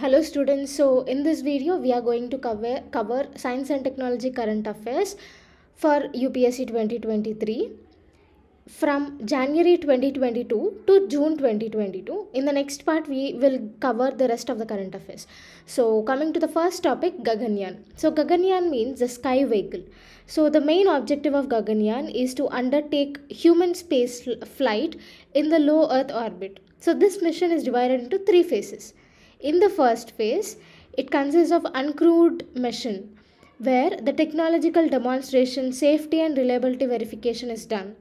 hello students so in this video we are going to cover cover science and technology current affairs for UPSC 2023 from January 2022 to June 2022 in the next part we will cover the rest of the current affairs. So coming to the first topic Gaganyaan so Gaganyaan means the sky vehicle. So the main objective of Gaganyaan is to undertake human space flight in the low earth orbit. So this mission is divided into three phases in the first phase, it consists of uncrewed mission, where the technological demonstration, safety, and reliability verification is done.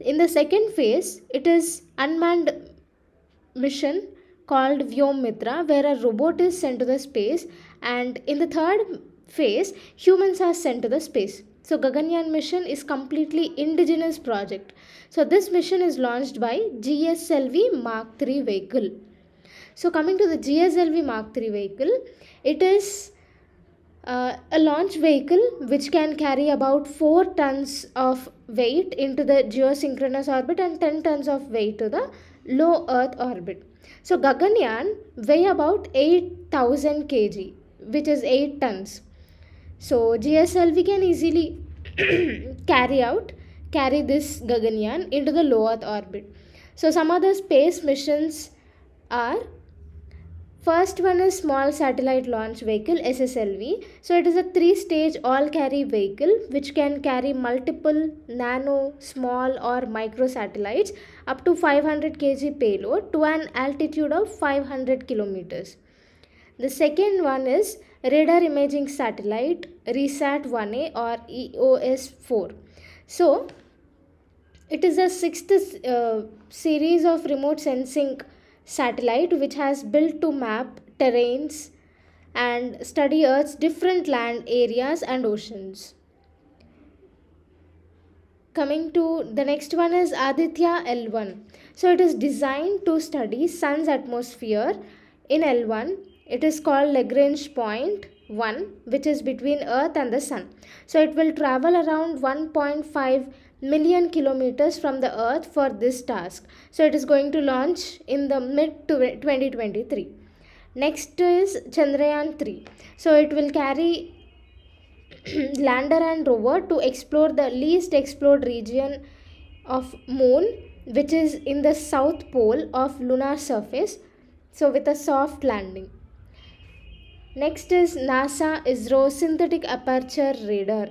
In the second phase, it is unmanned mission called Vyom Mitra, where a robot is sent to the space, and in the third phase, humans are sent to the space. So Gaganyaan mission is completely indigenous project. So this mission is launched by GSLV Mark III vehicle. So coming to the GSLV Mark III vehicle, it is uh, a launch vehicle which can carry about 4 tons of weight into the geosynchronous orbit and 10 tons of weight to the low earth orbit. So Gaganyaan weigh about 8000 kg which is 8 tons. So GSLV can easily carry out carry this Gaganyaan into the low earth orbit. So some other space missions are First one is small satellite launch vehicle SSLV. So it is a three stage all carry vehicle which can carry multiple nano, small or micro satellites up to 500 kg payload to an altitude of 500 kilometers. The second one is radar imaging satellite RISAT 1A or EOS 4. So it is a sixth uh, series of remote sensing satellite which has built to map terrains and study Earth's different land areas and oceans. Coming to the next one is Aditya L1. So it is designed to study sun's atmosphere in L1. It is called Lagrange point 1 which is between earth and the sun. So it will travel around 1.5 million kilometers from the earth for this task. So it is going to launch in the mid 2023 next is chandrayaan 3 so it will carry lander and rover to explore the least explored region of moon which is in the south pole of lunar surface. So with a soft landing. Next is nasa isro synthetic aperture radar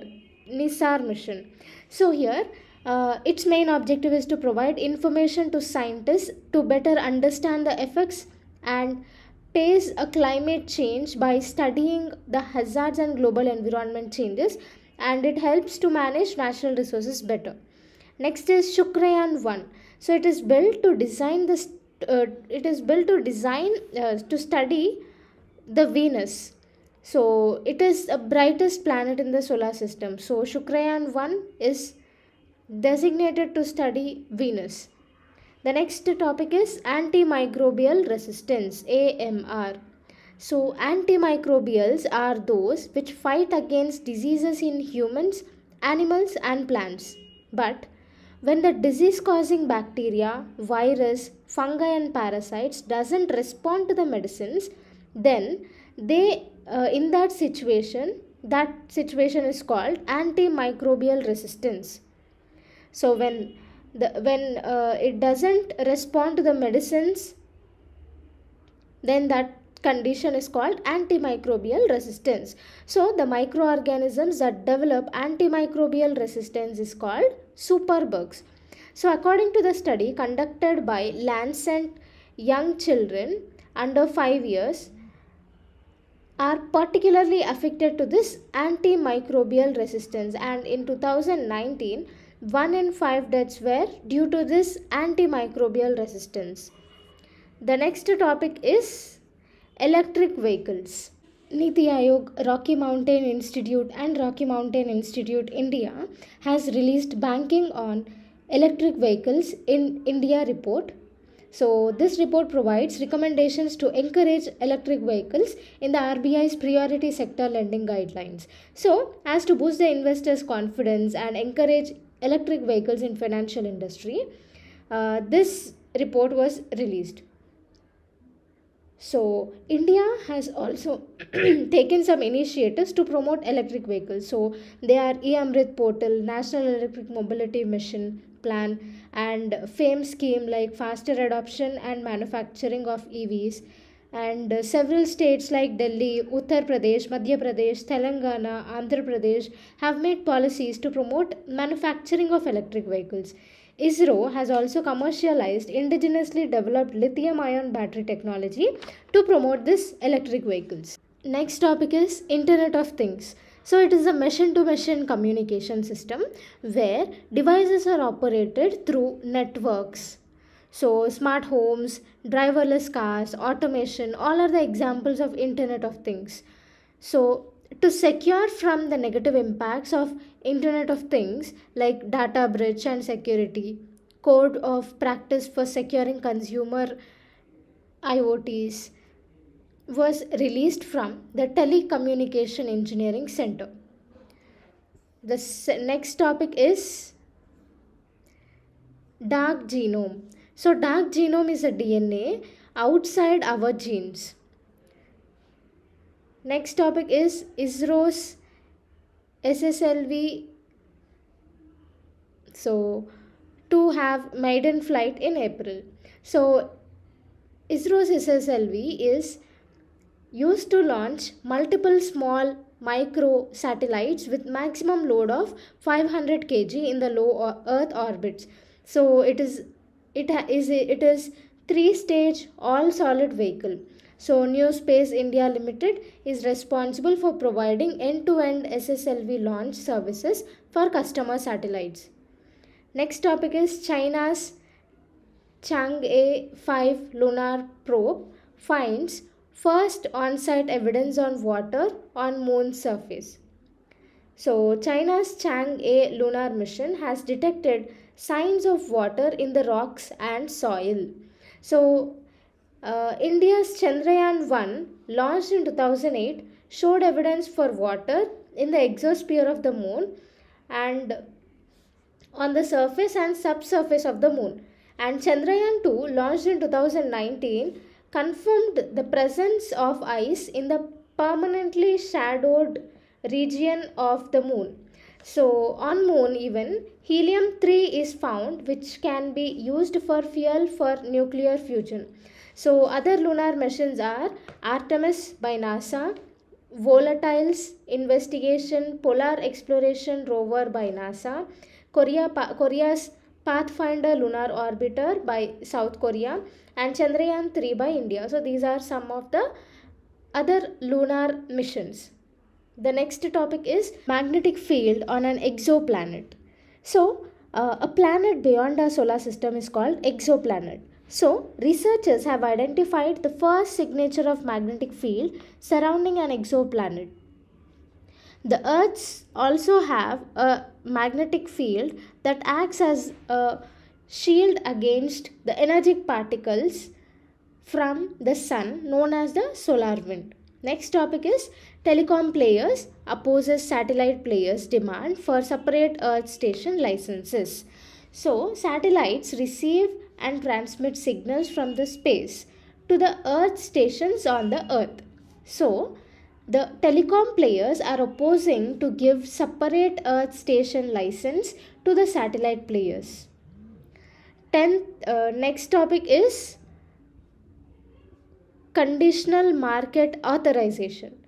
nisar mission. So here, uh, its main objective is to provide information to scientists to better understand the effects and pace a climate change by studying the hazards and global environment changes and it helps to manage natural resources better. Next is Shukrayaan 1. So it is built to design this uh, it is built to design uh, to study the Venus so it is the brightest planet in the solar system. So Shukrayaan 1 is designated to study Venus. The next topic is antimicrobial resistance AMR. So antimicrobials are those which fight against diseases in humans, animals and plants. But when the disease causing bacteria, virus, fungi and parasites doesn't respond to the medicines, then they uh, in that situation that situation is called antimicrobial resistance so when the when uh, it doesn't respond to the medicines then that condition is called antimicrobial resistance. So the microorganisms that develop antimicrobial resistance is called superbugs. So according to the study conducted by lancet young children under 5 years are particularly affected to this antimicrobial resistance. And in 2019 1 in 5 deaths were due to this antimicrobial resistance. The next topic is electric vehicles. Niti Aayog, Rocky Mountain Institute and Rocky Mountain Institute India has released banking on electric vehicles in India report so, this report provides recommendations to encourage electric vehicles in the RBI's priority sector lending guidelines. So, as to boost the investors' confidence and encourage electric vehicles in financial industry, uh, this report was released. So, India has also taken some initiatives to promote electric vehicles. So, they are e-Amrit portal, National Electric Mobility Mission plan, and FAME scheme like faster adoption and manufacturing of EVs. And several states like Delhi, Uttar Pradesh, Madhya Pradesh, Telangana, Andhra Pradesh have made policies to promote manufacturing of electric vehicles. ISRO has also commercialized indigenously developed lithium ion battery technology to promote this electric vehicles. Next topic is Internet of Things. So it is a machine to machine communication system where devices are operated through networks. So smart homes, driverless cars, automation, all are the examples of Internet of Things. So to secure from the negative impacts of internet of things like data breach and security code of practice for securing consumer iots was released from the telecommunication engineering center the next topic is dark genome so dark genome is a dna outside our genes Next topic is ISRO's SSLV. So, to have maiden flight in April. So, ISRO's SSLV is used to launch multiple small micro satellites with maximum load of 500 kg in the low earth orbits so it is it is it is three stage all solid vehicle so, New Space India Limited is responsible for providing end-to-end SSLV launch services for customer satellites. Next topic is China's Chang'e 5 lunar probe finds first on-site evidence on water on moon's surface. So, China's Chang'e lunar mission has detected signs of water in the rocks and soil. So, uh, India's Chandrayaan 1, launched in 2008, showed evidence for water in the exosphere of the moon and on the surface and subsurface of the moon. And Chandrayaan 2, launched in 2019, confirmed the presence of ice in the permanently shadowed region of the moon. So on moon even helium 3 is found which can be used for fuel for nuclear fusion. So other lunar missions are Artemis by NASA, Volatiles Investigation Polar Exploration Rover by NASA, Korea, Korea's Pathfinder Lunar Orbiter by South Korea and Chandrayaan 3 by India. So these are some of the other lunar missions. The next topic is magnetic field on an exoplanet. So uh, a planet beyond our solar system is called exoplanet. So, researchers have identified the first signature of magnetic field surrounding an exoplanet. The Earths also have a magnetic field that acts as a shield against the energetic particles from the sun known as the solar wind. Next topic is telecom players opposes satellite players demand for separate earth station licenses. So satellites receive and transmit signals from the space to the earth stations on the earth. So, the telecom players are opposing to give separate earth station license to the satellite players. Tenth, uh, next topic is conditional market authorization.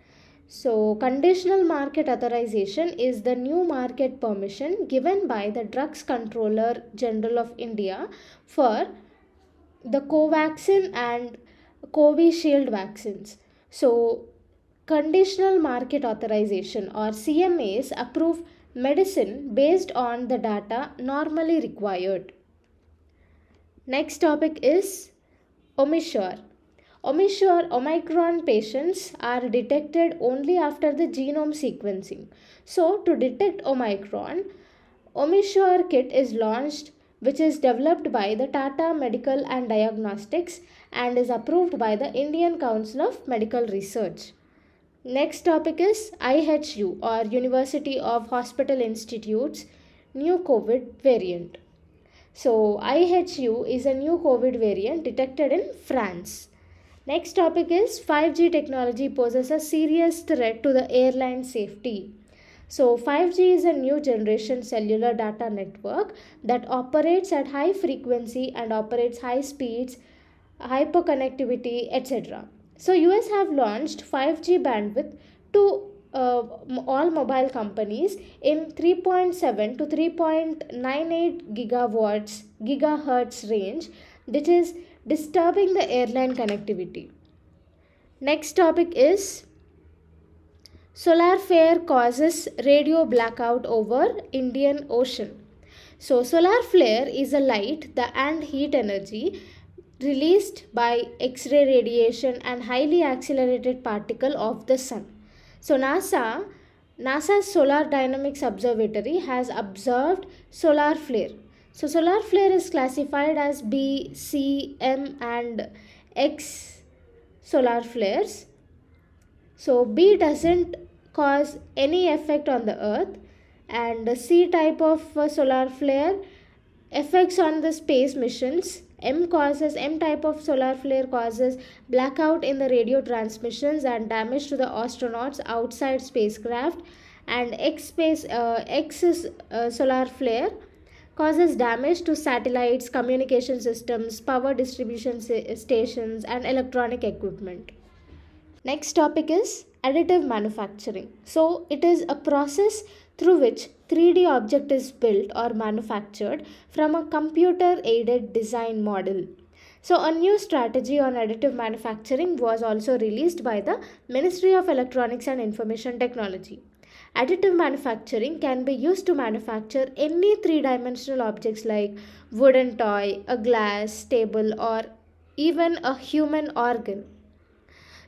So, conditional market authorization is the new market permission given by the Drugs Controller General of India for the Covaxin and Covishield vaccines. So, conditional market authorization or CMAs approve medicine based on the data normally required. Next topic is OmiSure. Omicron patients are detected only after the genome sequencing. So, to detect Omicron, OmiSure kit is launched which is developed by the Tata Medical and Diagnostics and is approved by the Indian Council of Medical Research. Next topic is IHU or University of Hospital Institutes new COVID variant. So, IHU is a new COVID variant detected in France Next topic is 5G technology poses a serious threat to the airline safety. So, 5G is a new generation cellular data network that operates at high frequency and operates high speeds, hyperconnectivity, etc. So, US have launched 5G bandwidth to uh, all mobile companies in 3.7 to 3.98 gigawatts gigahertz range, which is disturbing the airline connectivity. Next topic is solar flare causes radio blackout over Indian Ocean. So solar flare is a light the and heat energy released by X-ray radiation and highly accelerated particle of the sun. So NASA NASA's Solar Dynamics Observatory has observed solar flare so solar flare is classified as B, C, M and X solar flares. So B doesn't cause any effect on the earth and C type of uh, solar flare effects on the space missions M causes M type of solar flare causes blackout in the radio transmissions and damage to the astronauts outside spacecraft and X space uh, X is uh, solar flare causes damage to satellites, communication systems, power distribution stations, and electronic equipment. Next topic is additive manufacturing. So, it is a process through which 3D object is built or manufactured from a computer aided design model. So, a new strategy on additive manufacturing was also released by the Ministry of Electronics and Information Technology. Additive manufacturing can be used to manufacture any three-dimensional objects like wooden toy, a glass, table or even a human organ.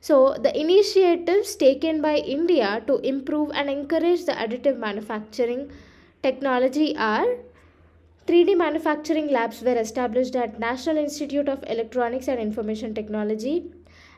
So the initiatives taken by India to improve and encourage the additive manufacturing technology are 3D manufacturing labs were established at National Institute of Electronics and Information Technology,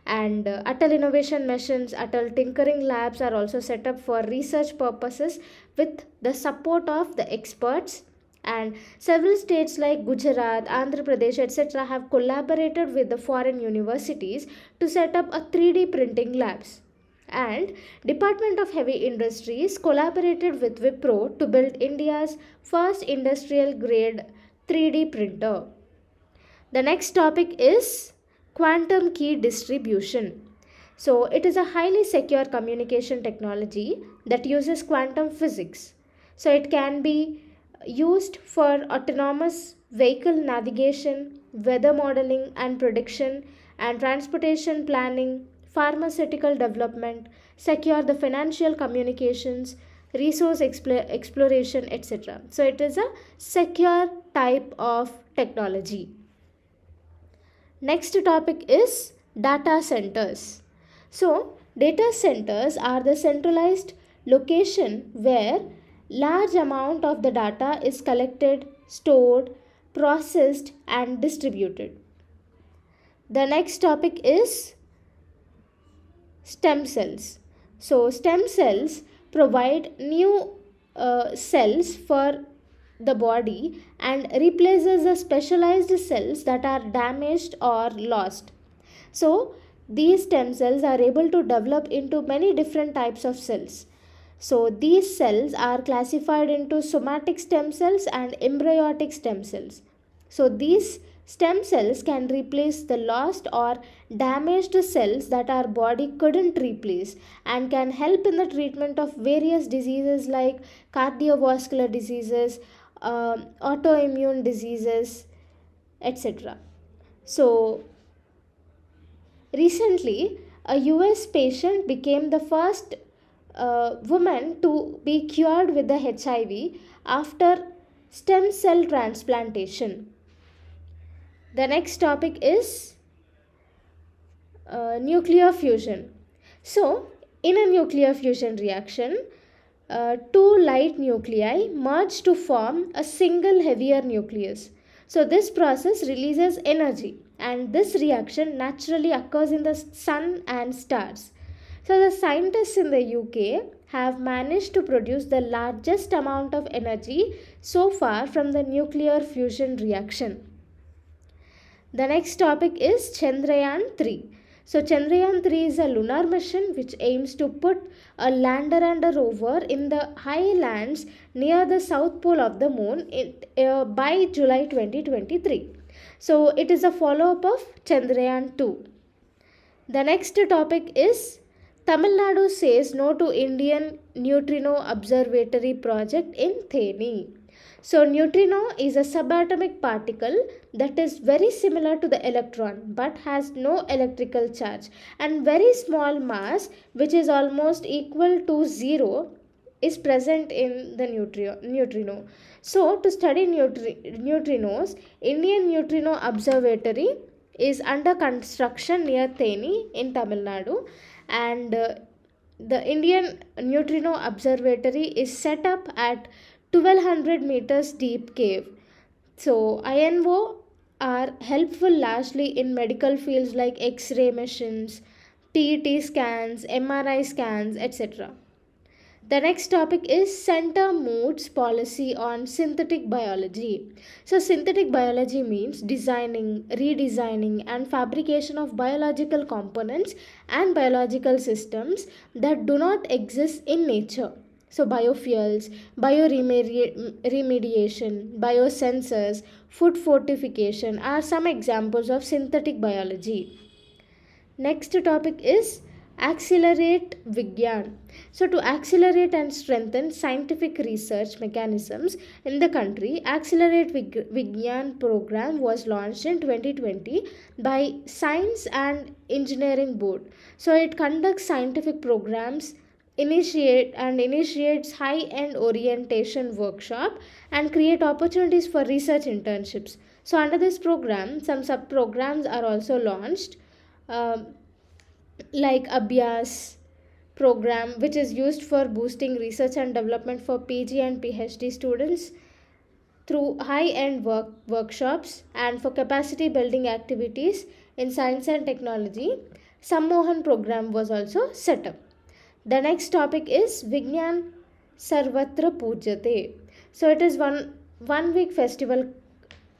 and uh, Atal Innovation Missions, Atal Tinkering Labs are also set up for research purposes with the support of the experts and several states like Gujarat, Andhra Pradesh, etc. have collaborated with the foreign universities to set up a 3D printing labs. And Department of Heavy Industries collaborated with Wipro to build India's first industrial grade 3D printer. The next topic is quantum key distribution. So it is a highly secure communication technology that uses quantum physics. So it can be used for autonomous vehicle navigation, weather modeling and prediction, and transportation planning, pharmaceutical development, secure the financial communications, resource exploration, etc. So it is a secure type of technology. Next topic is data centers. So, data centers are the centralized location where large amount of the data is collected, stored, processed and distributed. The next topic is stem cells. So, stem cells provide new uh, cells for the body and replaces the specialized cells that are damaged or lost. So, these stem cells are able to develop into many different types of cells. So, these cells are classified into somatic stem cells and embryonic stem cells. So, these stem cells can replace the lost or damaged cells that our body couldn't replace and can help in the treatment of various diseases like cardiovascular diseases, uh, autoimmune diseases, etc. So, recently, a US patient became the first uh, woman to be cured with the HIV after stem cell transplantation. The next topic is uh, nuclear fusion. So, in a nuclear fusion reaction, uh, two light nuclei merge to form a single heavier nucleus. So this process releases energy and this reaction naturally occurs in the sun and stars. So the scientists in the UK have managed to produce the largest amount of energy so far from the nuclear fusion reaction. The next topic is Chandrayaan 3. So, Chandrayaan 3 is a lunar mission which aims to put a lander and a rover in the highlands near the south pole of the moon uh, by July 2023. So, it is a follow up of Chandrayaan 2. The next topic is Tamil Nadu says no to Indian Neutrino Observatory project in Theni. So, neutrino is a subatomic particle that is very similar to the electron but has no electrical charge and very small mass which is almost equal to 0 is present in the neutrino. So, to study neutri- neutrinos, Indian Neutrino Observatory is under construction near Theni in Tamil Nadu and uh, the Indian Neutrino Observatory is set up at 1200 meters deep cave. So, INO are helpful largely in medical fields like X ray machines, PET scans, MRI scans, etc. The next topic is Center Moods policy on synthetic biology. So, synthetic biology means designing, redesigning, and fabrication of biological components and biological systems that do not exist in nature. So, biofuels, bioremediation, biosensors, food fortification are some examples of synthetic biology. Next topic is accelerate Vigyan. So, to accelerate and strengthen scientific research mechanisms in the country, Accelerate Vigyan program was launched in 2020 by Science and Engineering Board. So, it conducts scientific programs initiate and initiates high end orientation workshop and create opportunities for research internships. So under this program some sub programs are also launched uh, like abhyas program which is used for boosting research and development for pg and phd students through high end work workshops and for capacity building activities in science and technology. Sammohan program was also set up the next topic is Vigyan Sarvatra Pujyate. So it is one one week festival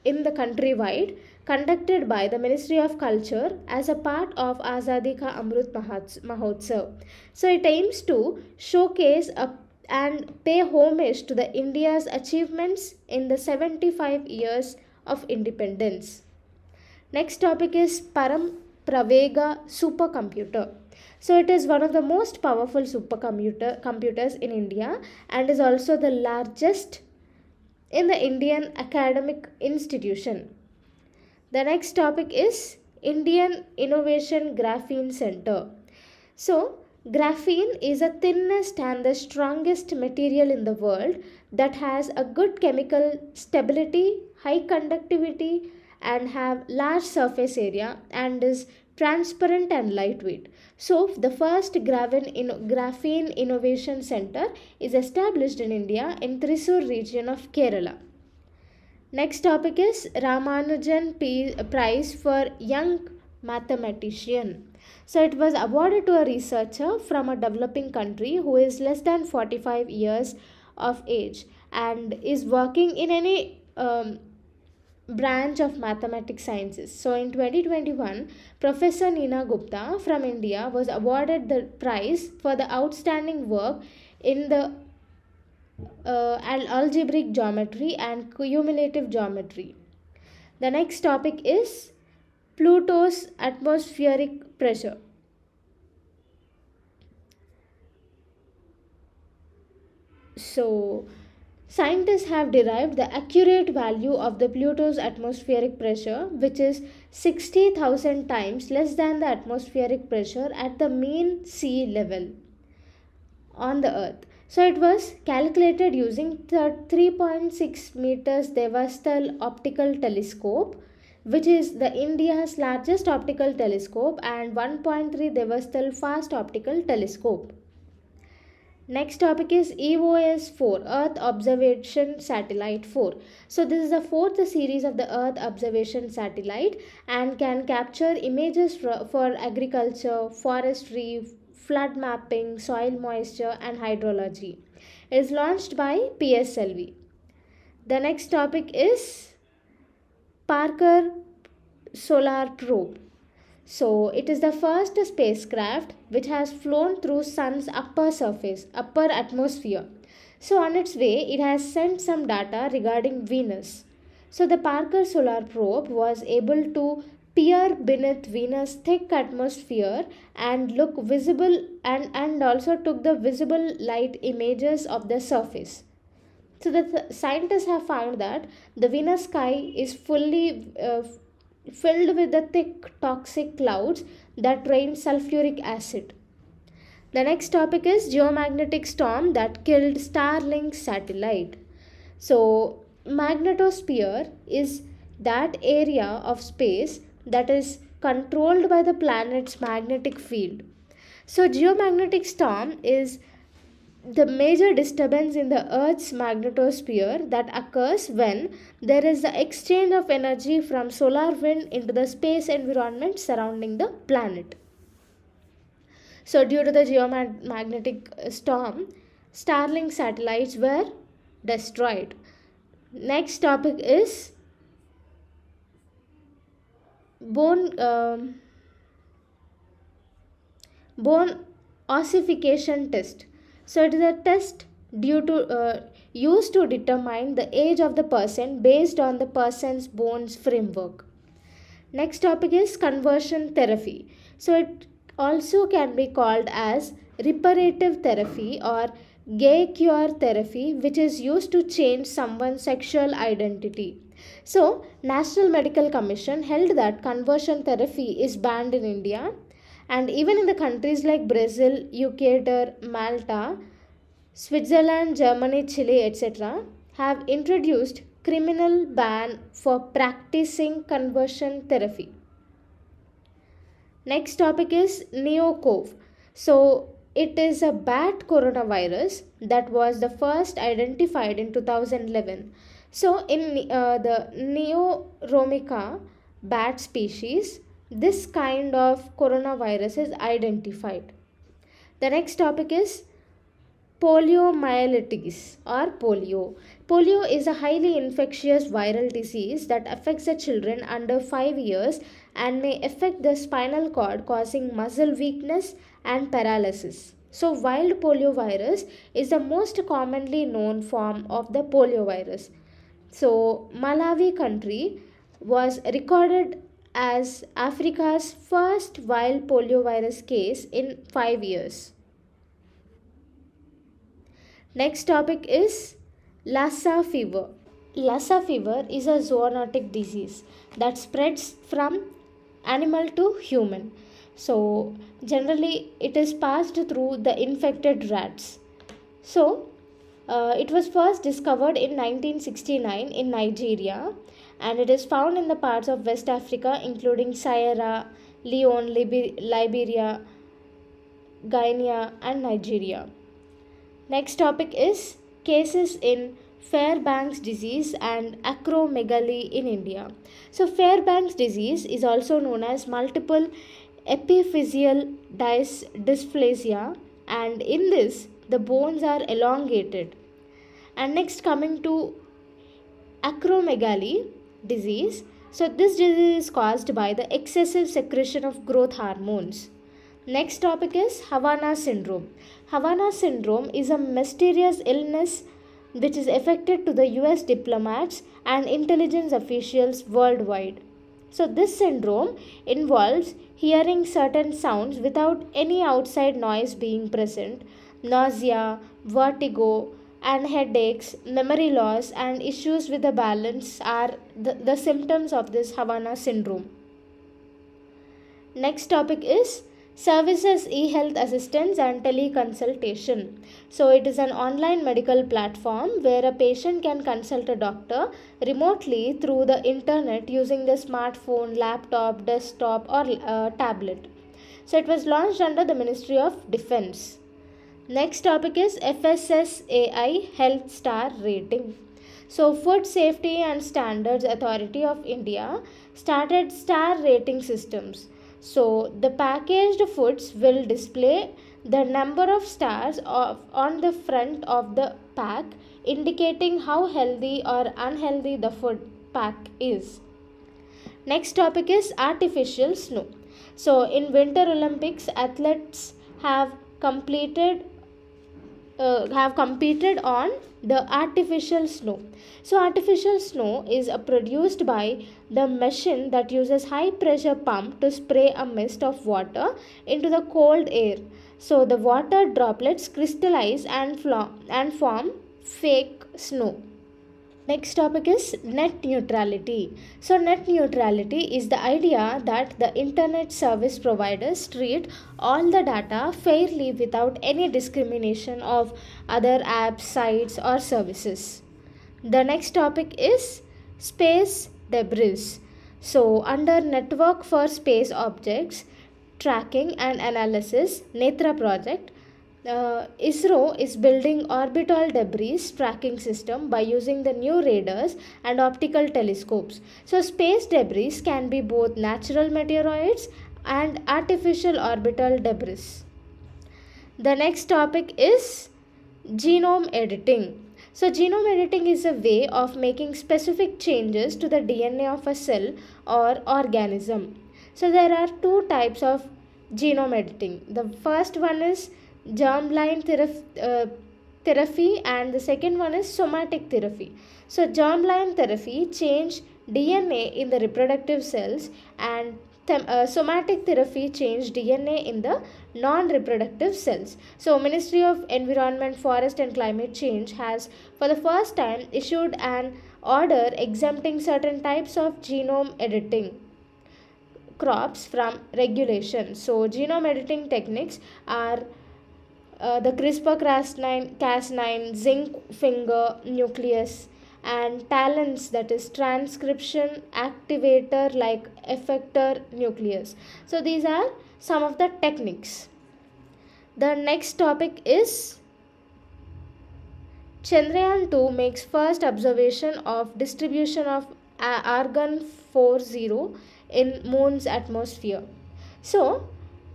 in the countrywide conducted by the Ministry of Culture as a part of Azadi Ka Amrut Mahotsav. So it aims to showcase a, and pay homage to the India's achievements in the 75 years of independence. Next topic is Param Pravega supercomputer. So it is one of the most powerful supercomputer computers in India and is also the largest in the Indian academic institution. The next topic is Indian Innovation Graphene Center. So graphene is the thinnest and the strongest material in the world that has a good chemical stability, high conductivity and have large surface area and is transparent and lightweight. So, the first Graphene Innovation Center is established in India in Thrissur region of Kerala. Next topic is Ramanujan P Prize for Young Mathematician. So, it was awarded to a researcher from a developing country who is less than 45 years of age and is working in any um, branch of mathematics sciences. So in 2021, Professor Neena Gupta from India was awarded the prize for the outstanding work in the uh, algebraic geometry and cumulative geometry. The next topic is Pluto's atmospheric pressure. So, Scientists have derived the accurate value of the Pluto's atmospheric pressure, which is 60,000 times less than the atmospheric pressure at the mean sea level on the Earth. So it was calculated using 3.6 meters Devasthal optical telescope, which is the India's largest optical telescope, and 1.3 Devasthal fast optical telescope. Next topic is EOS 4 Earth Observation Satellite 4. So this is the fourth series of the Earth Observation Satellite and can capture images for agriculture, forestry, flood mapping, soil moisture and hydrology. It is launched by PSLV. The next topic is Parker Solar Probe. So it is the first spacecraft which has flown through sun's upper surface, upper atmosphere. So on its way it has sent some data regarding Venus. So the Parker Solar Probe was able to peer beneath Venus' thick atmosphere and look visible and, and also took the visible light images of the surface. So the th- scientists have found that the Venus sky is fully uh, filled with the thick toxic clouds that rain sulfuric acid. The next topic is geomagnetic storm that killed Starlink satellite. So magnetosphere is that area of space that is controlled by the planet's magnetic field. So geomagnetic storm is the major disturbance in the Earth's magnetosphere that occurs when there is the exchange of energy from solar wind into the space environment surrounding the planet. So, due to the geomagnetic storm, Starlink satellites were destroyed. Next topic is bone um, bone ossification test so it is a test due to uh, used to determine the age of the person based on the person's bones framework. Next topic is conversion therapy. So it also can be called as reparative therapy or gay cure therapy which is used to change someone's sexual identity. So, National Medical Commission held that conversion therapy is banned in India and even in the countries like Brazil, Ecuador, Malta, Switzerland, Germany, Chile, etc., have introduced criminal ban for practicing conversion therapy. Next topic is NeoCov. So it is a bat coronavirus that was the first identified in 2011. So in uh, the Neoromicia bat species, this kind of coronavirus is identified. The next topic is poliomyelitis or polio. Polio is a highly infectious viral disease that affects the children under 5 years and may affect the spinal cord causing muscle weakness and paralysis. So wild poliovirus is the most commonly known form of the poliovirus. So Malawi country was recorded as Africa's first wild poliovirus case in 5 years. Next topic is Lassa fever. Lassa fever is a zoonotic disease that spreads from animal to human. So, generally, it is passed through the infected rats. So, uh, it was first discovered in 1969 in Nigeria and it is found in the parts of West Africa including Sierra Leone, Liberia, Guinea, and Nigeria. Next topic is cases in Fairbanks disease and acromegaly in India. So, Fairbanks disease is also known as multiple epiphyseal dys- dysplasia, and in this, the bones are elongated. And next, coming to acromegaly, disease. So, this disease is caused by the excessive secretion of growth hormones. Next topic is Havana syndrome. Havana syndrome is a mysterious illness which is affected to the US diplomats and intelligence officials worldwide. So, this syndrome involves hearing certain sounds without any outside noise being present, nausea, vertigo, and headaches, memory loss, and issues with the balance are the, the symptoms of this Havana syndrome. Next topic is services e-health assistance and teleconsultation. So it is an online medical platform where a patient can consult a doctor remotely through the internet using the smartphone laptop desktop or uh, tablet. So it was launched under the ministry of defense Next topic is FSSAI Health Star Rating. So, Food Safety and Standards Authority of India started star rating systems. So, the packaged foods will display the number of stars of, on the front of the pack, indicating how healthy or unhealthy the food pack is. Next topic is artificial snow. So in Winter Olympics, athletes have completed uh, have competed on the artificial snow. So artificial snow is uh, produced by the machine that uses high pressure pump to spray a mist of water into the cold air. So the water droplets crystallize and, and form fake snow. Next topic is net neutrality. So, net neutrality is the idea that the internet service providers treat all the data fairly without any discrimination of other apps, sites, or services. The next topic is space debris. So, under Network for Space Objects Tracking and Analysis, NETRA project, uh, ISRO is building orbital debris tracking system by using the new radars and optical telescopes. So space debris can be both natural meteoroids and artificial orbital debris. The next topic is genome editing. So genome editing is a way of making specific changes to the DNA of a cell or organism. So there are two types of genome editing. The first one is germline uh, therapy and the second one is somatic therapy. So germline therapy change DNA in the reproductive cells and uh, somatic therapy change DNA in the non-reproductive cells. So Ministry of Environment, Forest and Climate Change has for the first time issued an order exempting certain types of genome editing crops from regulation. So genome editing techniques are uh, the CRISPR Cas9, zinc finger nucleus, and TALENs that is transcription activator like effector nucleus. So these are some of the techniques. The next topic is Chandrayaan 2 makes first observation of distribution of argon 40 in moon's atmosphere. So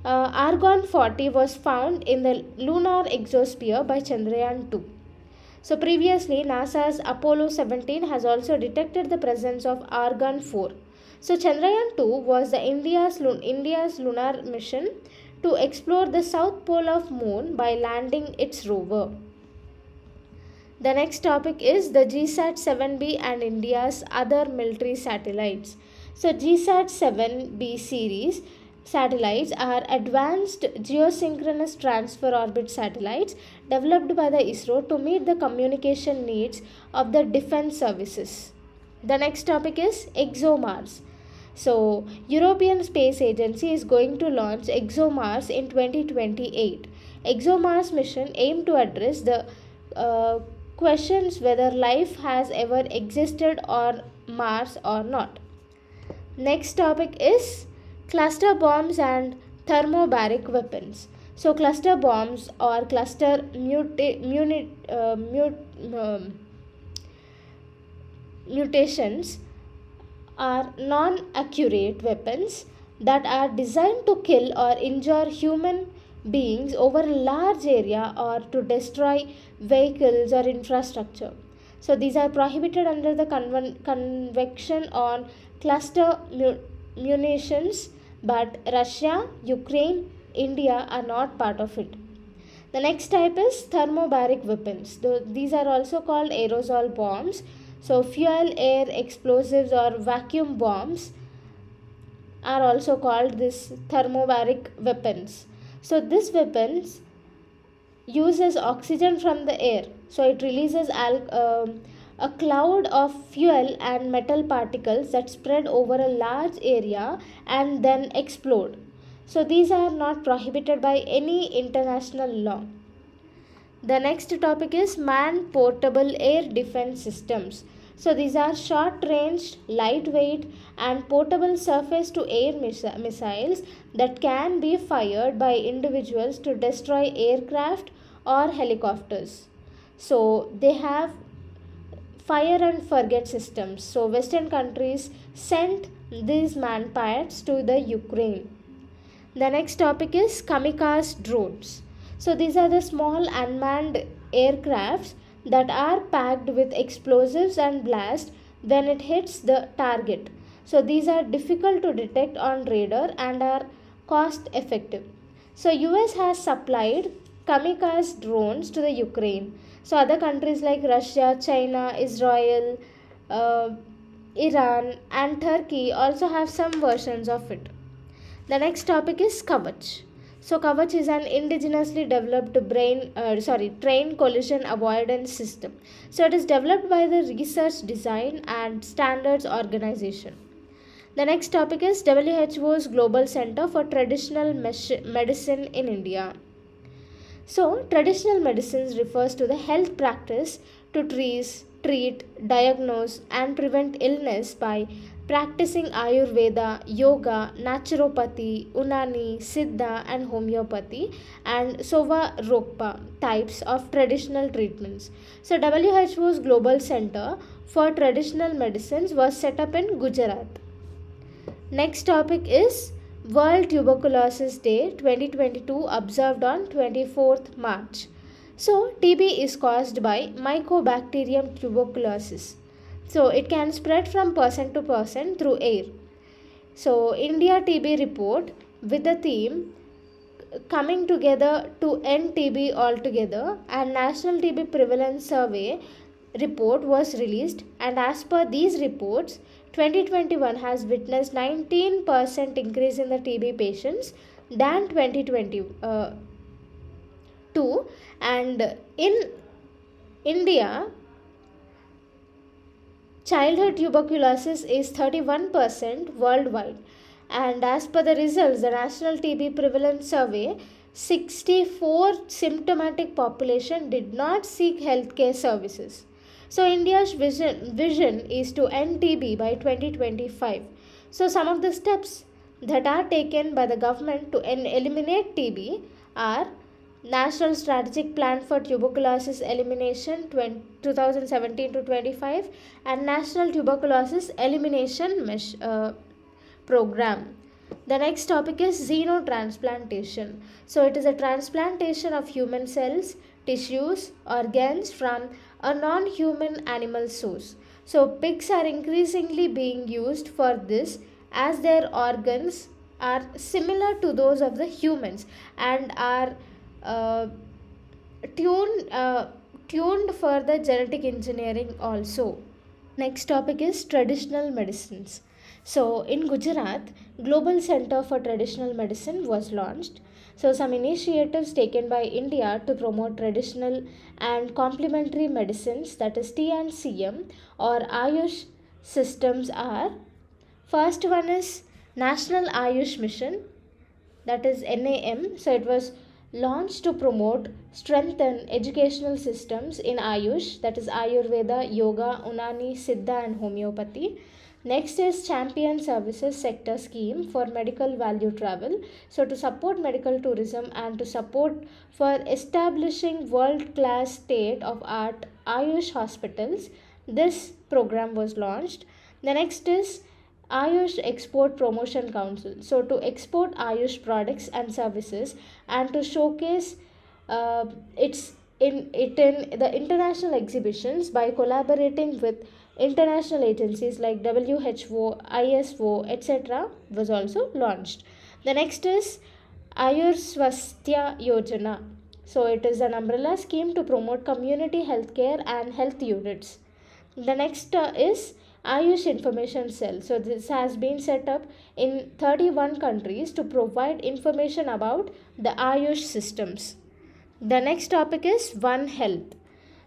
uh, argon 40 was found in the lunar exosphere by Chandrayaan 2. So previously NASA's Apollo 17 has also detected the presence of argon 4. So Chandrayaan 2 was the India's, India's lunar mission to explore the south pole of moon by landing its rover. The next topic is the GSAT 7B and India's other military satellites. So GSAT 7B series satellites are advanced geosynchronous transfer orbit satellites developed by the ISRO to meet the communication needs of the defense services. The next topic is ExoMars. So, European Space Agency is going to launch ExoMars in 2028. ExoMars mission aim to address the uh, questions whether life has ever existed on Mars or not. Next topic is cluster bombs and thermobaric weapons. So, cluster bombs or cluster muta- muni- uh, mut- um, mutations are non accurate weapons that are designed to kill or injure human beings over a large area or to destroy vehicles or infrastructure. So, these are prohibited under the Conven- Convention on Cluster mu- Munitions but Russia, Ukraine, India are not part of it. The next type is thermobaric weapons. These are also called aerosol bombs. So, fuel air explosives or vacuum bombs are also called this thermobaric weapons. So, these weapons uses oxygen from the air. So, it releases al- um, a cloud of fuel and metal particles that spread over a large area and then explode. So these are not prohibited by any international law. The next topic is man portable air defense systems. So these are short range, lightweight and portable surface to air missiles that can be fired by individuals to destroy aircraft or helicopters. So they have fire and forget systems. So Western countries sent these manpads to the Ukraine. The next topic is kamikaze drones. So these are the small unmanned aircrafts that are packed with explosives and blast when it hits the target. So these are difficult to detect on radar and are cost effective. So US has supplied kamikaze drones to the Ukraine. So other countries like Russia, China, Israel, uh, Iran and Turkey also have some versions of it. The next topic is Kavach. So Kavach is an indigenously developed brain, uh, sorry, train collision avoidance system. So it is developed by the Research Design and Standards Organization. The next topic is WHO's Global Center for Traditional Medicine in India. So, traditional medicines refers to the health practice to treat, treat, diagnose, and prevent illness by practicing Ayurveda, yoga, naturopathy, Unani, Siddha, and homeopathy, and Sowa Rigpa types of traditional treatments. So, WHO's Global Center for Traditional Medicines was set up in Gujarat. Next topic is World Tuberculosis Day 2022 observed on 24th March. So, TB is caused by Mycobacterium tuberculosis. So, it can spread from person to person through air. So, India TB report with the theme coming together to end TB altogether and National TB Prevalence Survey report was released and as per these reports 2021 has witnessed 19% increase in the TB patients than 2022 uh, and in India childhood tuberculosis is 31% worldwide. And as per the results the national TB prevalence survey 64 symptomatic population did not seek healthcare services so India's vision, vision is to end TB by 2025. So some of the steps that are taken by the government to eliminate TB are National Strategic Plan for Tuberculosis Elimination 2017 to 25 and National Tuberculosis Elimination Mesh, uh, Program. The next topic is xenotransplantation. So it is a transplantation of human cells, tissues, organs from a non-human animal source. So pigs are increasingly being used for this as their organs are similar to those of the humans and are uh, tuned, uh, tuned for the genetic engineering also. Next topic is traditional medicines. So in Gujarat, Global Center for Traditional Medicine was launched. So some initiatives taken by India to promote traditional and complementary medicines that is T and CM or Ayush systems are first one is National Ayush Mission that is NAM. So it was launched to promote strengthen educational systems in Ayush that is Ayurveda, Yoga, Unani, Siddha and Homeopathy. Next is Champion Services Sector Scheme for Medical Value Travel. So to support medical tourism and to support for establishing world-class state-of-art Ayush hospitals, this program was launched. The next is Ayush Export Promotion Council. So to export Ayush products and services and to showcase uh, its in it in the international exhibitions by collaborating with international agencies like WHO, ISO, etc. was also launched. The next is Ayurswasthya Yojana. So it is an umbrella scheme to promote community healthcare and health units. The next uh, is Ayush Information Cell. So this has been set up in 31 countries to provide information about the Ayush systems. The next topic is One Health.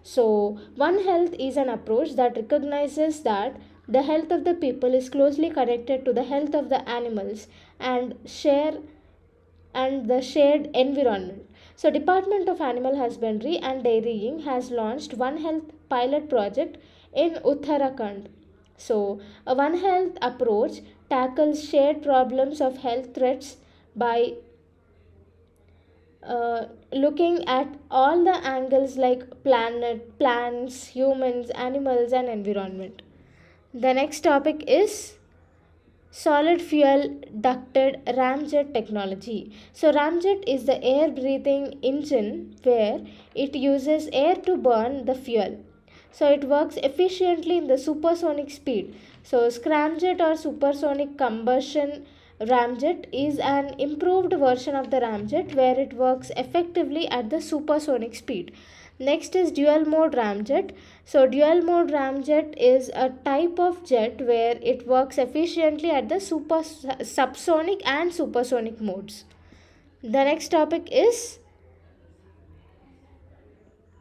So, One Health is an approach that recognizes that the health of the people is closely connected to the health of the animals and share and the shared environment. So, Department of Animal Husbandry and Dairying has launched One Health pilot project in Uttarakhand. So, a One Health approach tackles shared problems of health threats by uh, looking at all the angles like planet, plants, humans, animals, and environment. The next topic is solid fuel ducted ramjet technology. So, ramjet is the air breathing engine where it uses air to burn the fuel. So, it works efficiently in the supersonic speed. So, scramjet or supersonic combustion Ramjet is an improved version of the Ramjet where it works effectively at the supersonic speed. Next is dual mode ramjet. So dual mode ramjet is a type of jet where it works efficiently at the super subsonic and supersonic modes. The next topic is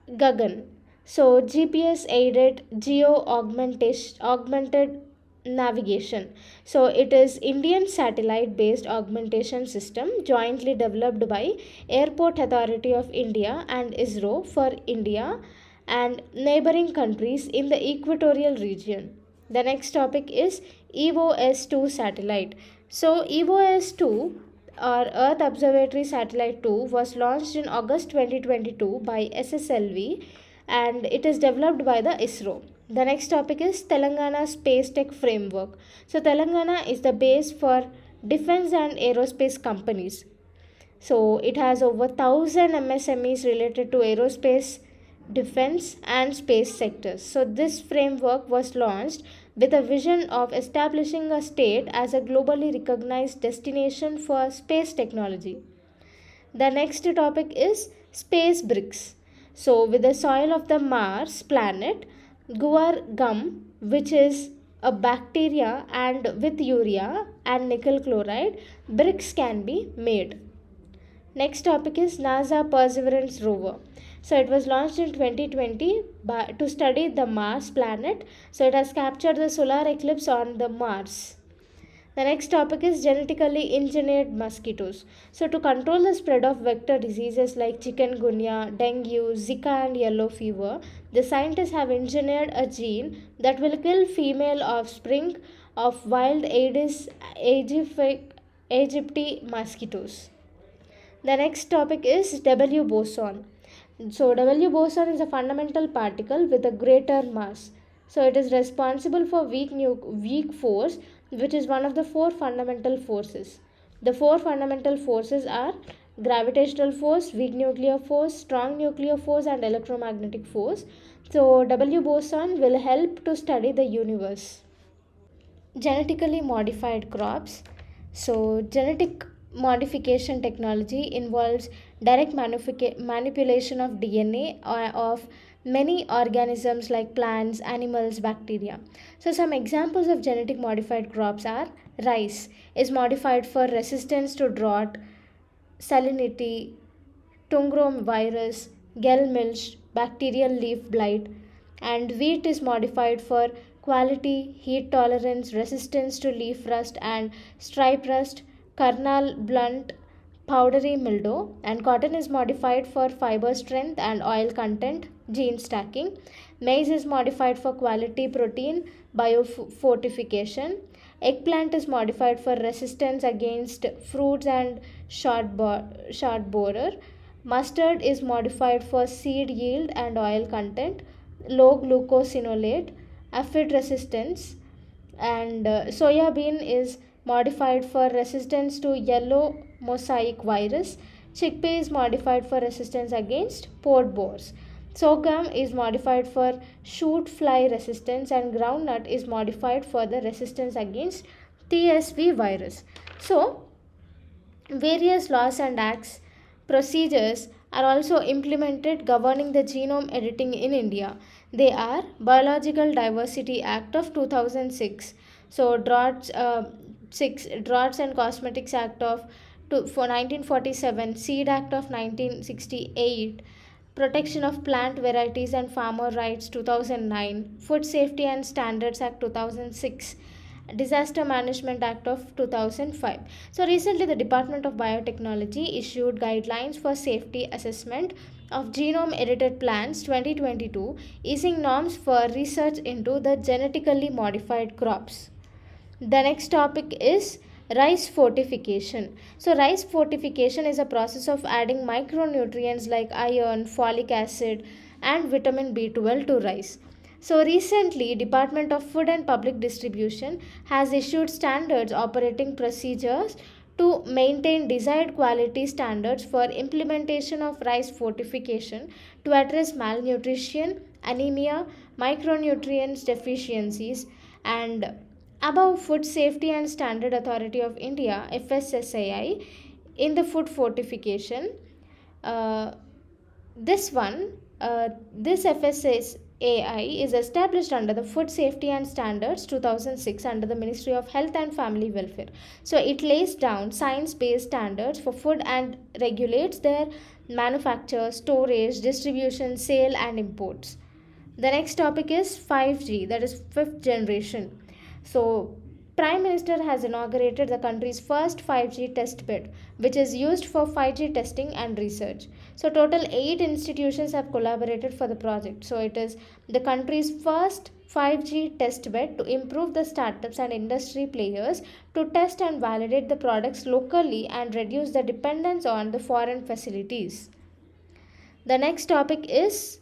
Gagan. So GPS aided geo augmentation augmented navigation. So it is Indian satellite based augmentation system jointly developed by Airport Authority of India and ISRO for India and neighboring countries in the equatorial region. The next topic is EOS-02 satellite. So EVO S2 or Earth Observatory Satellite 2 was launched in August 2022 by SSLV and it is developed by the ISRO. The next topic is Telangana Space Tech Framework. So, Telangana is the base for defense and aerospace companies. So, it has over 1000 MSMEs related to aerospace, defense, and space sectors. So, this framework was launched with a vision of establishing a state as a globally recognized destination for space technology. The next topic is space bricks. So, with the soil of the Mars planet, guar gum, which is a bacteria, and with urea and nickel chloride, bricks can be made. Next topic is NASA Perseverance rover. So it was launched in 2020 by, to study the Mars planet. So it has captured the solar eclipse on the Mars. The next topic is genetically engineered mosquitoes. So, to control the spread of vector diseases like chikungunya, dengue, Zika, and yellow fever, the scientists have engineered a gene that will kill female offspring of wild Aedes aegypti mosquitoes. The next topic is W boson. So, W boson is a fundamental particle with a greater mass. So, it is responsible for weak, weak force which is one of the four fundamental forces. The four fundamental forces are gravitational force, weak nuclear force, strong nuclear force, and electromagnetic force. So, W boson will help to study the universe. Genetically modified crops. So, genetic modification technology involves direct manipulation of DNA uh, of many organisms like plants, animals, bacteria. So some examples of genetic modified crops are rice is modified for resistance to drought, salinity, tungro virus, gall midge, bacterial leaf blight and wheat is modified for quality, heat tolerance, resistance to leaf rust and stripe rust, Karnal bunt, powdery mildew and cotton is modified for fiber strength and oil content gene stacking. Maize is modified for quality protein biofortification. Eggplant is modified for resistance against fruits and short, bo- short borer mustard is modified for seed yield and oil content low glucosinolate aphid resistance and uh, soya bean is modified for resistance to yellow mosaic virus. Chickpea is modified for resistance against pod borers. Sorghum is modified for shoot fly resistance and groundnut is modified for the resistance against TSV virus. So, various laws and acts procedures are also implemented governing the genome editing in India. They are Biological Diversity Act of 2006, so Droughts, uh, six, Droughts and Cosmetics Act of to, for 1947, Seed Act of 1968, Protection of Plant Varieties and Farmer Rights 2009, Food Safety and Standards Act 2006, Disaster Management Act of 2005. So, recently, the Department of Biotechnology issued guidelines for safety assessment of genome edited plants 2022, easing norms for research into the genetically modified crops. The next topic is rice fortification so rice fortification is a process of adding micronutrients like iron folic acid and vitamin b12 to rice so recently department of food and public distribution has issued standards operating procedures to maintain desired quality standards for implementation of rice fortification to address malnutrition anemia micronutrients deficiencies and above Food Safety and Standard Authority of India FSSAI in the food fortification. Uh, this one, uh, this FSSAI is established under the Food Safety and Standards 2006 under the Ministry of Health and Family Welfare. So it lays down science-based standards for food and regulates their manufacture, storage, distribution, sale and imports. The next topic is 5G that is fifth generation. So Prime Minister has inaugurated the country's first 5G test bed, which is used for 5G testing and research. So, total eight institutions have collaborated for the project. So, it is the country's first 5G test bed to improve the startups and industry players to test and validate the products locally and reduce the dependence on the foreign facilities. The next topic is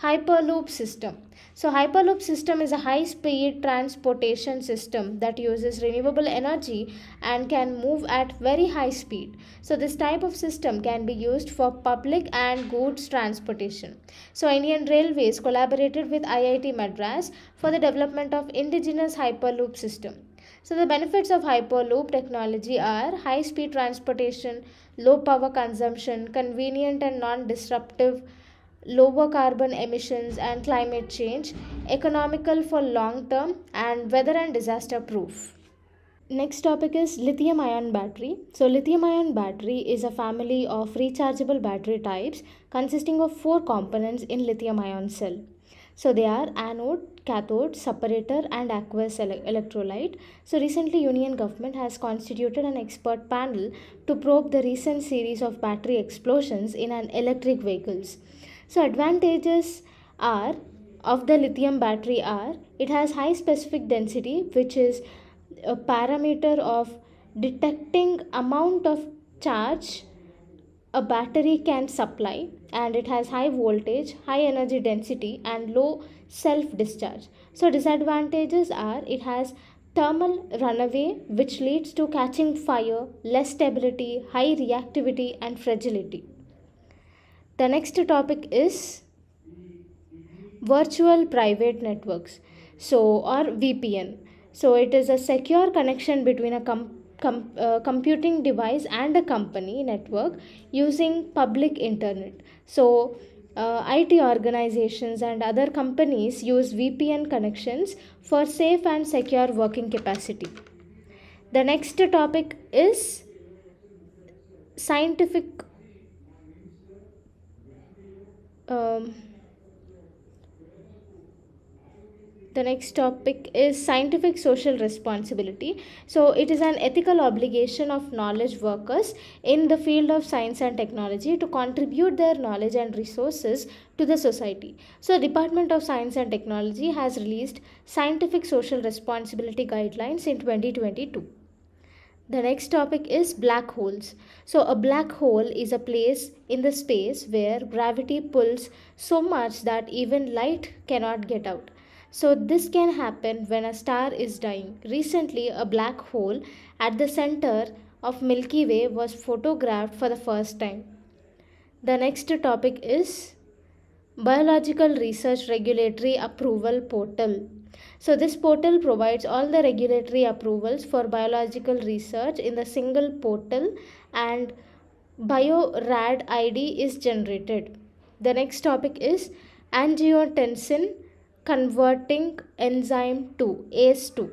Hyperloop system. So Hyperloop system is a high speed transportation system that uses renewable energy and can move at very high speed. So this type of system can be used for public and goods transportation. So Indian Railways collaborated with IIT Madras for the development of indigenous Hyperloop system. So the benefits of Hyperloop technology are high speed transportation, low power consumption, convenient and non-disruptive lower carbon emissions and climate change, economical for long term, and weather and disaster proof. Next topic is lithium ion battery. So, lithium ion battery is a family of rechargeable battery types consisting of four components in lithium ion cell. So, they are anode, cathode, separator, and aqueous ele- electrolyte. So, recently, Union government has constituted an expert panel to probe the recent series of battery explosions in an electric vehicles. So advantages are of the lithium battery are it has high specific density which is a parameter of detecting amount of charge a battery can supply and it has high voltage high energy density and low self discharge so disadvantages are it has thermal runaway which leads to catching fire less stability high reactivity and fragility the next topic is virtual private networks. So, or VPN. So, it is a secure connection between a com- com- uh, computing device and a company network using public internet. So, uh, IT organizations and other companies use VPN connections for safe and secure working capacity. The next topic is scientific um, the next topic is scientific social responsibility. So it is an ethical obligation of knowledge workers in the field of science and technology to contribute their knowledge and resources to the society. So department of science and technology has released scientific social responsibility guidelines in 2022 the next topic is black holes. So, a black hole is a place in the space where gravity pulls so much that even light cannot get out. So, this can happen when a star is dying. Recently, a black hole at the center of Milky Way was photographed for the first time. The next topic is Biological Research Regulatory Approval Portal. So this portal provides all the regulatory approvals for biological research in the single portal and BioRRAP ID is generated. The next topic is angiotensin converting enzyme 2 ACE2.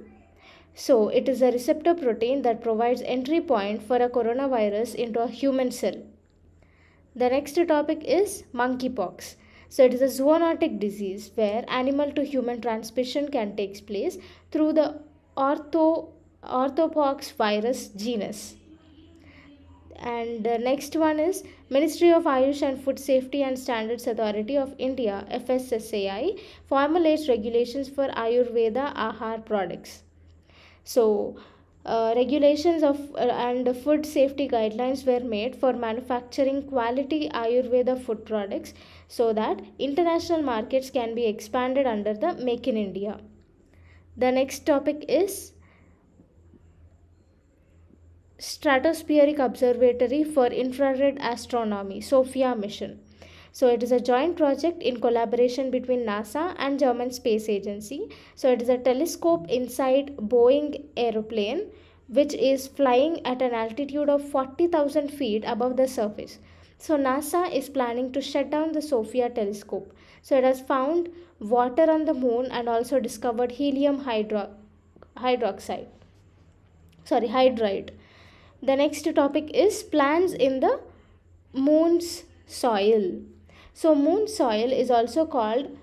So it is a receptor protein that provides entry point for a coronavirus into a human cell. The next topic is monkeypox. So it is a zoonotic disease where animal to human transmission can take place through the ortho, orthopox virus genus. And the next one is Ministry of Ayush and Food Safety and Standards Authority of India FSSAI formulates regulations for Ayurveda Ahar products. So uh, regulations of uh, and food safety guidelines were made for manufacturing quality ayurveda food products so that international markets can be expanded under the make in india the next topic is stratospheric observatory for infrared astronomy SOFIA mission So it is a joint project in collaboration between NASA and German Space Agency. So it is a telescope inside Boeing aeroplane which is flying at an altitude of 40,000 feet above the surface. So NASA is planning to shut down the SOFIA telescope. So it has found water on the moon and also discovered helium hydro- hydroxide. Sorry, hydride. The next topic is plants in the moon's soil. So moon soil is also called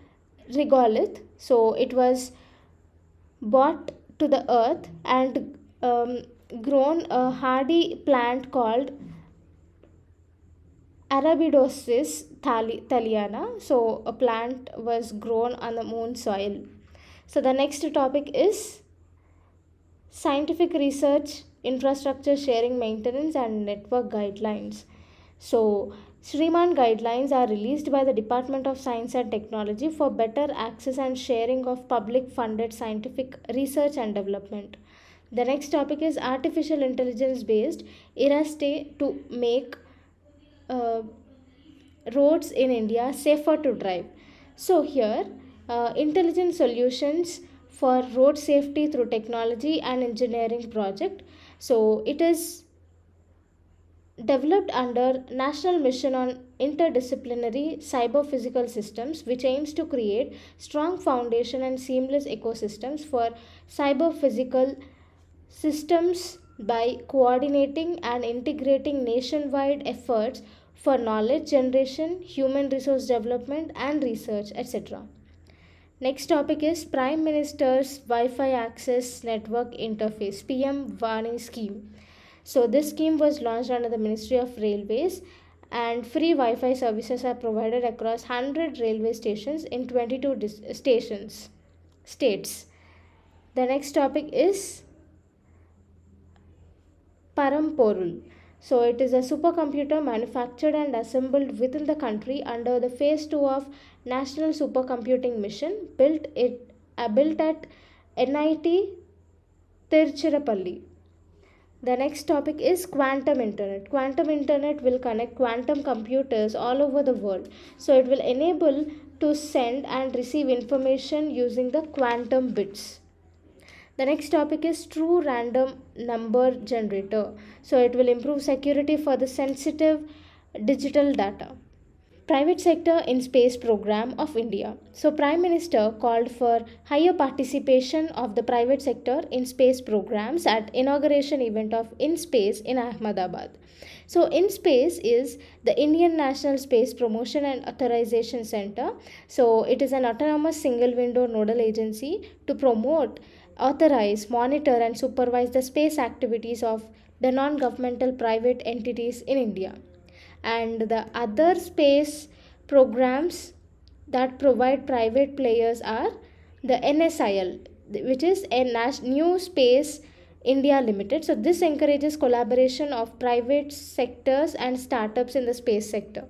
regolith. So it was brought to the earth and um, grown a hardy plant called Arabidopsis thaliana. So a plant was grown on the moon soil. So the next topic is scientific research, infrastructure sharing maintenance and network guidelines. So SRIMAN guidelines are released by the Department of Science and Technology for better access and sharing of public funded scientific research and development. The next topic is artificial intelligence based iRASTE to make uh, roads in India safer to drive. So here, uh, intelligent solutions for road safety through technology and engineering project. So it is developed under National Mission on Interdisciplinary Cyber Physical Systems, which aims to create strong foundation and seamless ecosystems for cyber physical systems by coordinating and integrating nationwide efforts for knowledge generation, human resource development, and research, etc. Next topic is Prime Minister's Wi Fi Access Network Interface PM-WANI scheme. So, this scheme was launched under the Ministry of Railways and free Wi Fi services are provided across 100 railway stations in 22 dis- stations states. The next topic is PARAM Porul. So it is a supercomputer manufactured and assembled within the country under the phase 2 of National Supercomputing Mission built it uh, built at NIT Tiruchirappalli. The next topic is quantum internet. Quantum internet will connect quantum computers all over the world. So it will enable to send and receive information using the quantum bits. The next topic is true random number generator. So it will improve security for the sensitive digital data. Private sector in space program of India. So Prime Minister called for higher participation of the private sector in space programs at inauguration event of IN-SPACe in Ahmedabad. So IN-SPACe is the Indian National Space Promotion and Authorization Center. So it is an autonomous single window nodal agency to promote authorize, monitor, and supervise the space activities of the non governmental private entities in India. And the other space programs that provide private players are the NSIL, which is a new space India Limited. So, this encourages collaboration of private sectors and startups in the space sector.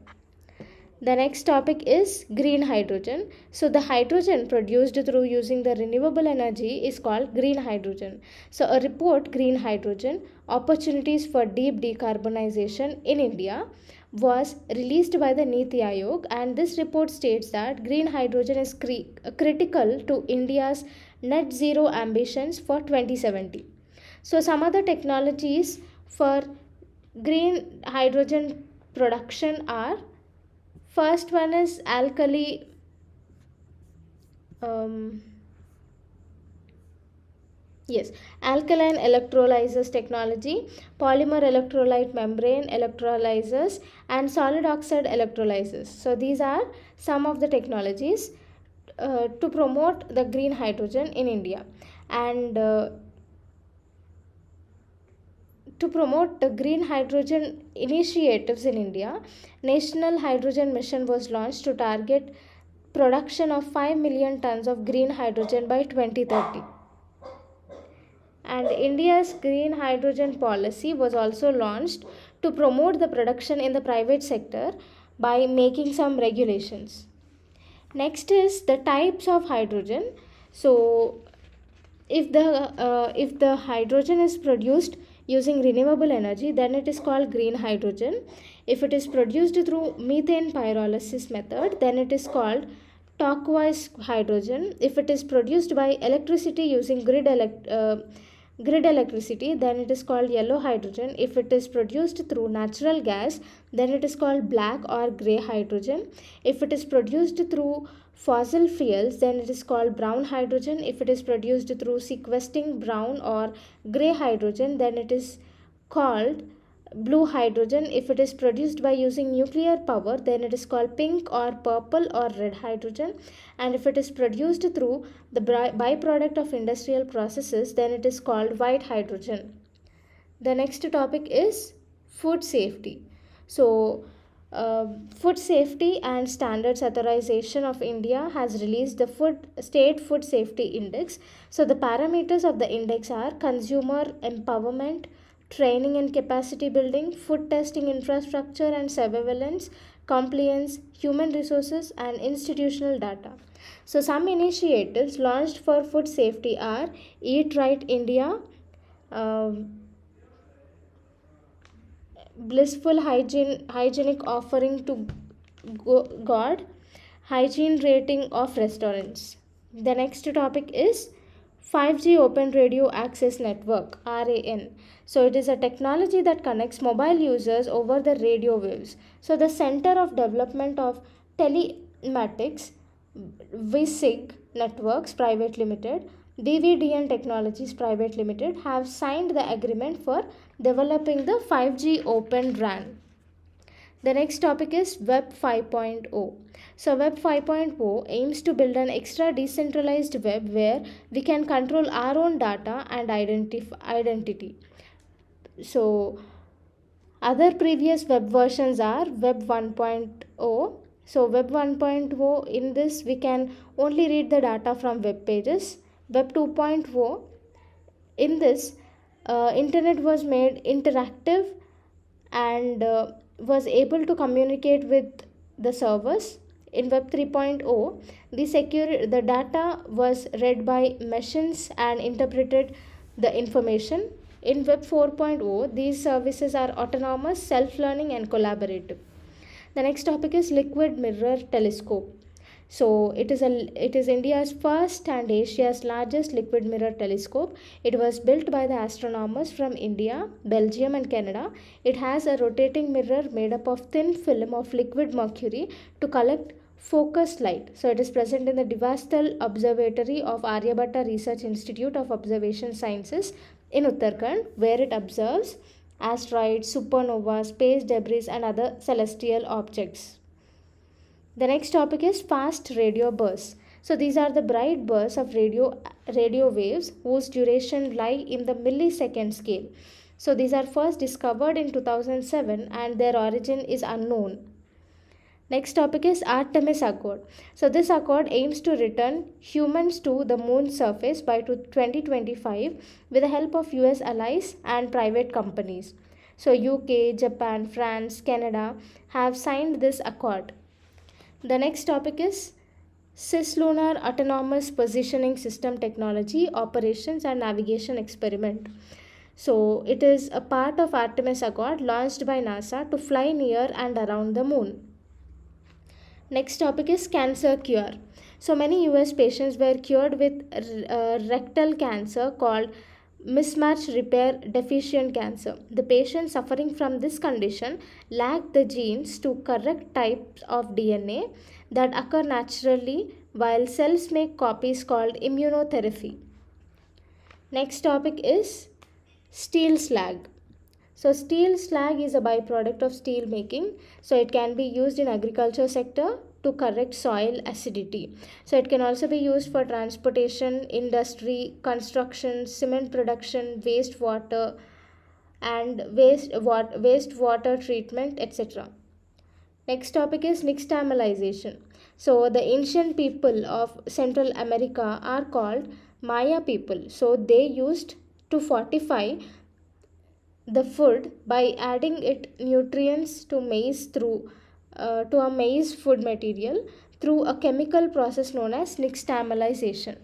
The next topic is green hydrogen. So, the hydrogen produced through using the renewable energy is called green hydrogen. So, a report, Green Hydrogen Opportunities for Deep Decarbonization in India, was released by the Niti Aayog, and this report states that green hydrogen is critical to India's net zero ambitions for 2070. So, some other technologies for green hydrogen production are First one is alkali. Um, yes, alkaline electrolyzers technology, polymer electrolyte membrane electrolyzers, and solid oxide electrolyzers. So these are some of the technologies uh, to promote the green hydrogen in India. And uh, to promote the green hydrogen initiatives in India, National Hydrogen Mission was launched to target production of 5 million tons of green hydrogen by 2030. And India's green hydrogen policy was also launched to promote the production in the private sector by making some regulations. Next is the types of hydrogen. So if the uh, if the hydrogen is produced using renewable energy, then it is called green hydrogen. If it is produced through methane pyrolysis method, then it is called turquoise hydrogen. If it is produced by electricity using grid elect uh, grid electricity then it is called yellow hydrogen if it is produced through natural gas then it is called black or gray hydrogen if it is produced through fossil fuels then it is called brown hydrogen. If it is produced through sequestering brown or gray hydrogen then it is called blue hydrogen. If it is produced by using nuclear power then it is called pink or purple or red hydrogen. And if it is produced through the byproduct of industrial processes then it is called white hydrogen. The next topic is food safety. So uh, food safety and standards authorization of india has released the food state food safety index so the parameters of the index are consumer empowerment training and capacity building, food testing infrastructure and surveillance, compliance, human resources, and institutional data. So, some initiatives launched for food safety are Eat Right India, um, Blissful Hygiene, Hygienic Offering to God, Hygiene Rating of Restaurants. The next topic is 5G Open Radio Access Network RAN. So it is a technology that connects mobile users over the radio waves. So the Center of Development of Telematics WISIG Networks Private Limited VVDN Technologies Private Limited have signed the agreement for developing the 5G Open RAN. The next topic is Web 5.0. So Web 5.0 aims to build an extra decentralized web where we can control our own data and identity. So other previous web versions are Web 1.0. So Web 1.0 in this we can only read the data from web pages. Web 2.0 in this uh, internet was made interactive and uh, was able to communicate with the servers. In web 3.0 the secure the data was read by machines and interpreted the information. In web 4.0 these services are autonomous self-learning and collaborative. The next topic is liquid mirror telescope so it is a it is india's first and asia's largest liquid mirror telescope it was built by the astronomers from india belgium and canada it has a rotating mirror made up of thin film of liquid mercury to collect focused light. So it is present in the Devasthal Observatory of Aryabhatta Research Institute of Observation Sciences in Uttarakhand where it observes asteroids, supernovas, space debris and other celestial objects. The next topic is fast radio bursts. So these are the bright bursts of radio, radio waves whose duration lie in the millisecond scale. So these are first discovered in 2007 and their origin is unknown. Next topic is Artemis Accord. So this accord aims to return humans to the moon surface by 2025 with the help of US allies and private companies. So UK, Japan, France, Canada have signed this accord. The next topic is Cislunar Autonomous Positioning System Technology Operations and Navigation Experiment. So it is a part of Artemis Accord launched by NASA to fly near and around the moon. Next topic is cancer cure. So many US patients were cured with uh, rectal cancer called mismatch repair deficient cancer. The patient suffering from this condition lack the genes to correct types of DNA that occur naturally while cells make copies called immunotherapy. Next topic is steel slag. So steel slag is a byproduct of steel making. So it can be used in agriculture sector to correct soil acidity. So it can also be used for transportation, industry, construction, cement production, wastewater and waste, water, wastewater treatment, etc. Next topic is nixtamalization. So the ancient people of Central America are called Maya people. So they used to fortify the food by adding it nutrients to maize through uh, to a maize food material through a chemical process known as nixtamalization.